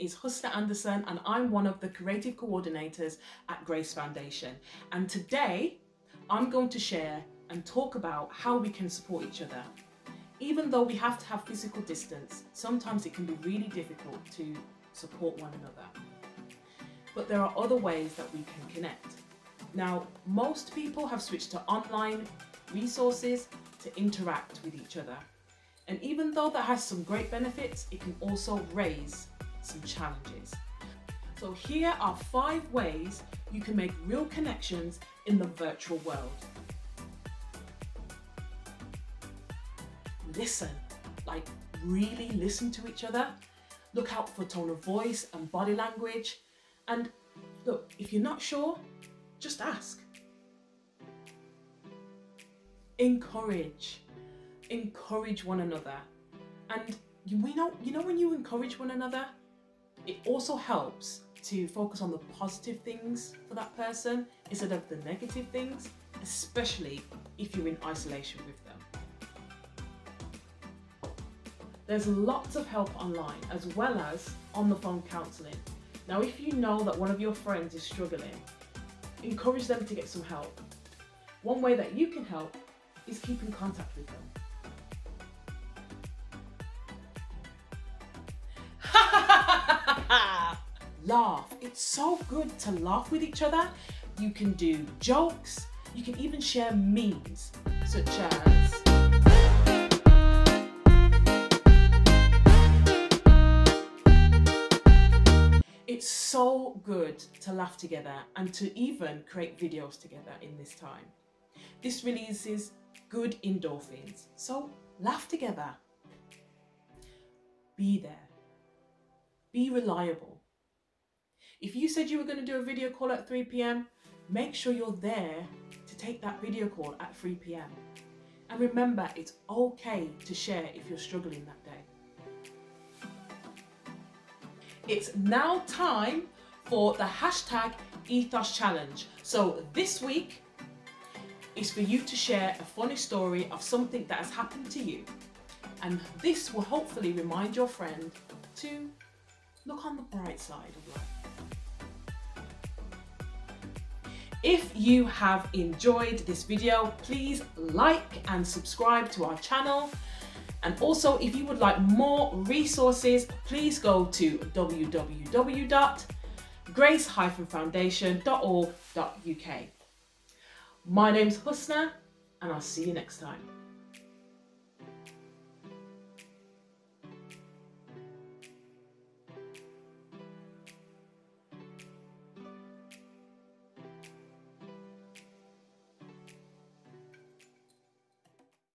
is Husnaa Anderson and I'm one of the creative coordinators at Grace Foundation. And today I'm going to share and talk about how we can support each other. Even though we have to have physical distance, sometimes it can be really difficult to support one another. But there are other ways that we can connect. Now, most people have switched to online resources to interact with each other. And even though that has some great benefits, it can also raise some challenges. So here are five ways you can make real connections in the virtual world. Listen, like really listen to each other. Look out for tone of voice and body language. And look, if you're not sure, just ask. Encourage. Encourage one another. And we know, you know when you encourage one another, it also helps to focus on the positive things for that person instead of the negative things, especially if you're in isolation with them. There's lots of help online as well as on the phone counselling. Now, if you know that one of your friends is struggling, encourage them to get some help. One way that you can help is keep in contact with them. Laugh. It's so good to laugh with each other. You can do jokes, you can even share memes, such as It's so good to laugh together and to even create videos together in this time. This releases good endorphins, so laugh together. Be there. Be reliable. If you said you were going to do a video call at 3 pm, make sure you're there to take that video call at 3 pm. And remember, it's okay to share if you're struggling that day. It's now time for the hashtag Ethos Challenge. So this week is for you to share a funny story of something that has happened to you. And this will hopefully remind your friend to look on the bright side of life. If you have enjoyed this video, please like and subscribe to our channel. And also, if you would like more resources, please go to www.grace-foundation.org.uk. My name's Husnaa, and I'll see you next time.